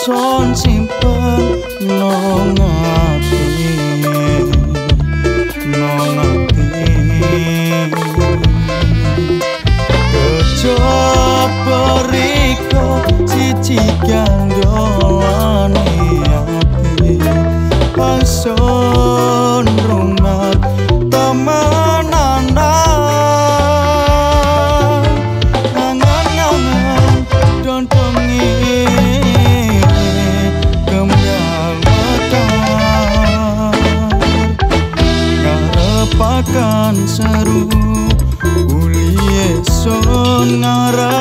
son simpen nang ati nang ati kejaba riko cici gandolane ati pason on a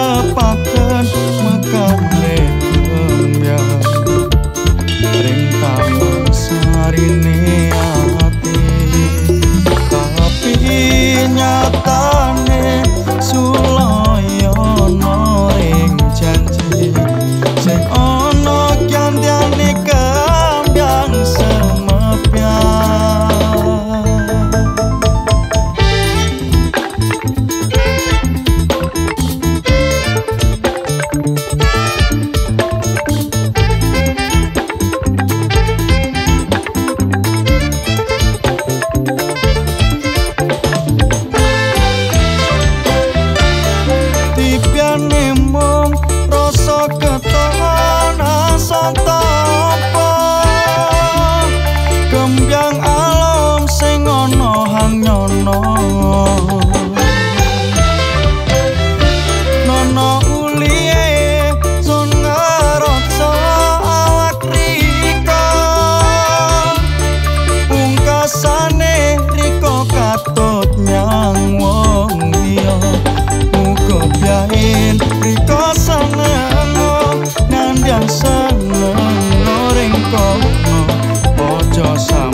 Bojo sama